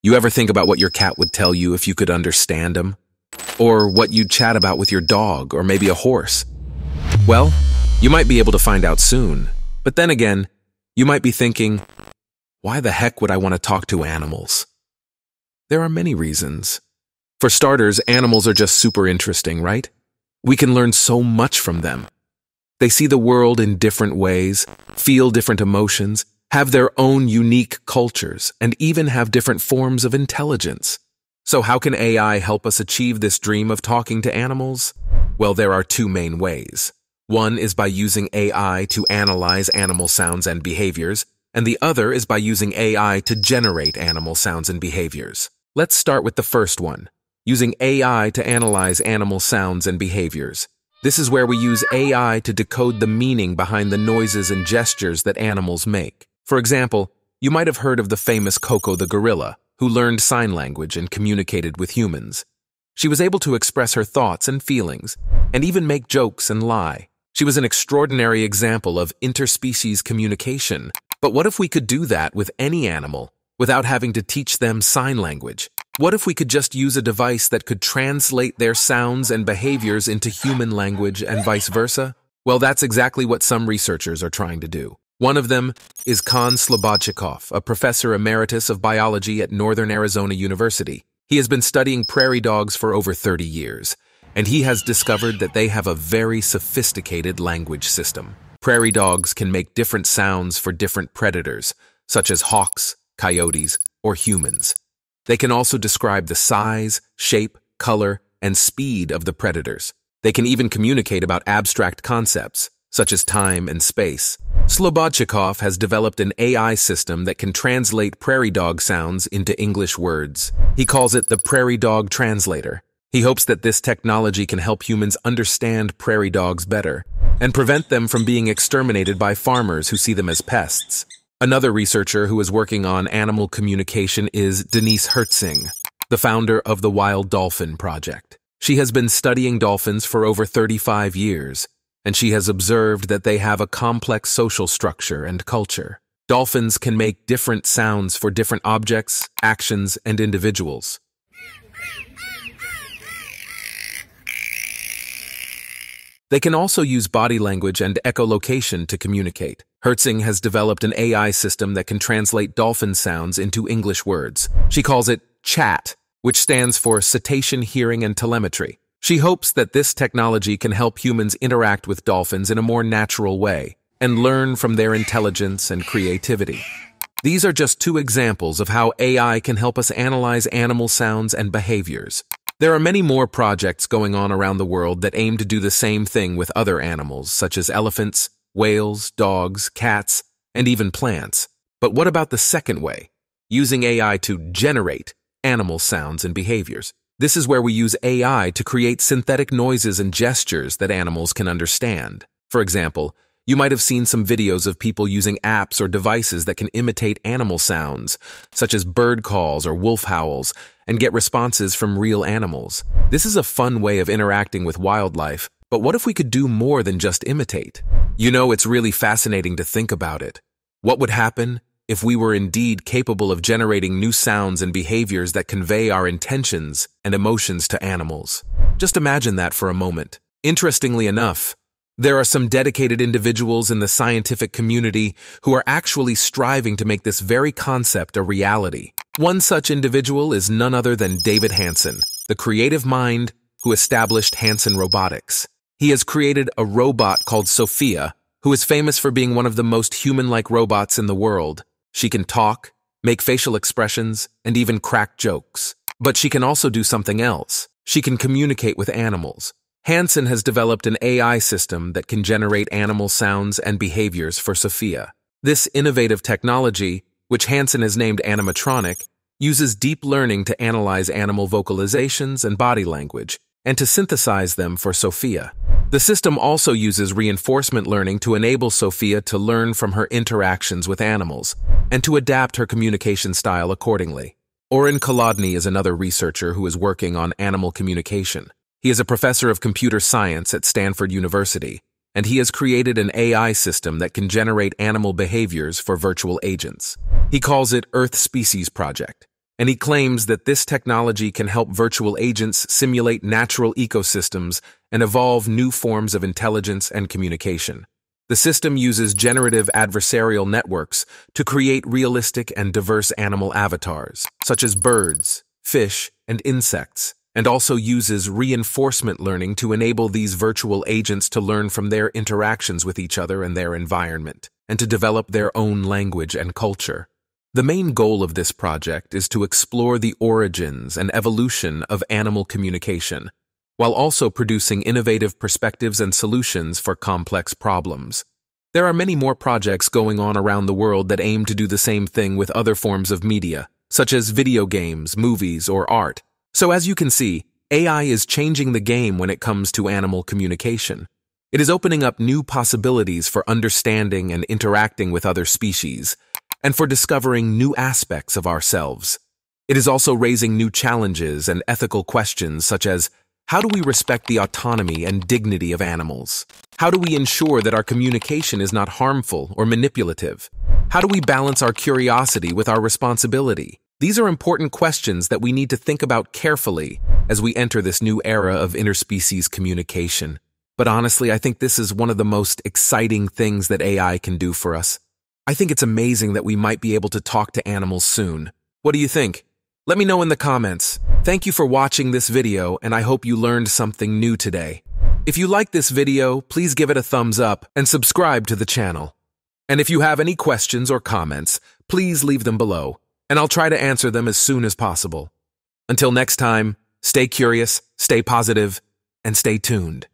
You ever think about what your cat would tell you if you could understand him? Or what you'd chat about with your dog or maybe a horse? Well, you might be able to find out soon. But then again, you might be thinking, why the heck would I want to talk to animals? There are many reasons. For starters, animals are just super interesting, right? We can learn so much from them. They see the world in different ways, feel different emotions, have their own unique cultures, and even have different forms of intelligence. So how can AI help us achieve this dream of talking to animals? Well, there are two main ways. One is by using AI to analyze animal sounds and behaviors, and the other is by using AI to generate animal sounds and behaviors. Let's start with the first one, using AI to analyze animal sounds and behaviors. This is where we use AI to decode the meaning behind the noises and gestures that animals make. For example, you might have heard of the famous Koko the gorilla, who learned sign language and communicated with humans. She was able to express her thoughts and feelings, and even make jokes and lie. She was an extraordinary example of interspecies communication. But what if we could do that with any animal without having to teach them sign language? What if we could just use a device that could translate their sounds and behaviors into human language and vice versa? Well, that's exactly what some researchers are trying to do. One of them is Con Slobodchikoff, a professor emeritus of biology at Northern Arizona University. He has been studying prairie dogs for over 30 years, and he has discovered that they have a very sophisticated language system. Prairie dogs can make different sounds for different predators, such as hawks, coyotes, or humans. They can also describe the size, shape, color, and speed of the predators. They can even communicate about abstract concepts, such as time and space. Slobodchikoff has developed an AI system that can translate prairie dog sounds into English words. He calls it the Prairie Dog Translator. He hopes that this technology can help humans understand prairie dogs better and prevent them from being exterminated by farmers who see them as pests. Another researcher who is working on animal communication is Denise Herzing, the founder of the Wild Dolphin Project. She has been studying dolphins for over 35 years and she has observed that they have a complex social structure and culture. Dolphins can make different sounds for different objects, actions, and individuals. They can also use body language and echolocation to communicate. Herzing has developed an AI system that can translate dolphin sounds into English words. She calls it CHAT, which stands for Cetacean Hearing and Telemetry. She hopes that this technology can help humans interact with dolphins in a more natural way and learn from their intelligence and creativity. These are just two examples of how AI can help us analyze animal sounds and behaviors. There are many more projects going on around the world that aim to do the same thing with other animals, such as elephants, whales, dogs, cats, and even plants. But what about the second way, using AI to generate animal sounds and behaviors? This is where we use AI to create synthetic noises and gestures that animals can understand. For example, you might have seen some videos of people using apps or devices that can imitate animal sounds, such as bird calls or wolf howls, and get responses from real animals. This is a fun way of interacting with wildlife, but what if we could do more than just imitate? You know, it's really fascinating to think about it. What would happen if we were indeed capable of generating new sounds and behaviors that convey our intentions and emotions to animals. Just imagine that for a moment. Interestingly enough, there are some dedicated individuals in the scientific community who are actually striving to make this very concept a reality. One such individual is none other than David Hanson, the creative mind who established Hanson Robotics. He has created a robot called Sophia, who is famous for being one of the most human-like robots in the world. She can talk, make facial expressions, and even crack jokes. But she can also do something else. She can communicate with animals. Hanson has developed an AI system that can generate animal sounds and behaviors for Sophia. This innovative technology, which Hanson has named animatronic, uses deep learning to analyze animal vocalizations and body language, and to synthesize them for Sophia. The system also uses reinforcement learning to enable Sophia to learn from her interactions with animals and to adapt her communication style accordingly. Oren Kolodny is another researcher who is working on animal communication. He is a professor of computer science at Stanford University, and he has created an AI system that can generate animal behaviors for virtual agents. He calls it Earth Species Project. and he claims that this technology can help virtual agents simulate natural ecosystems and evolve new forms of intelligence and communication. The system uses generative adversarial networks to create realistic and diverse animal avatars, such as birds, fish, and insects, and also uses reinforcement learning to enable these virtual agents to learn from their interactions with each other and their environment, and to develop their own language and culture. The main goal of this project is to explore the origins and evolution of animal communication, while also producing innovative perspectives and solutions for complex problems. There are many more projects going on around the world that aim to do the same thing with other forms of media, such as video games, movies, or art. So as you can see, AI is changing the game when it comes to animal communication. It is opening up new possibilities for understanding and interacting with other species, and for discovering new aspects of ourselves. It is also raising new challenges and ethical questions such as how do we respect the autonomy and dignity of animals? How do we ensure that our communication is not harmful or manipulative? How do we balance our curiosity with our responsibility? These are important questions that we need to think about carefully as we enter this new era of interspecies communication. But honestly, I think this is one of the most exciting things that AI can do for us. I think it's amazing that we might be able to talk to animals soon. What do you think? Let me know in the comments. Thank you for watching this video, and I hope you learned something new today. If you like this video, please give it a thumbs up and subscribe to the channel. And if you have any questions or comments, please leave them below, and I'll try to answer them as soon as possible. Until next time, stay curious, stay positive, and stay tuned.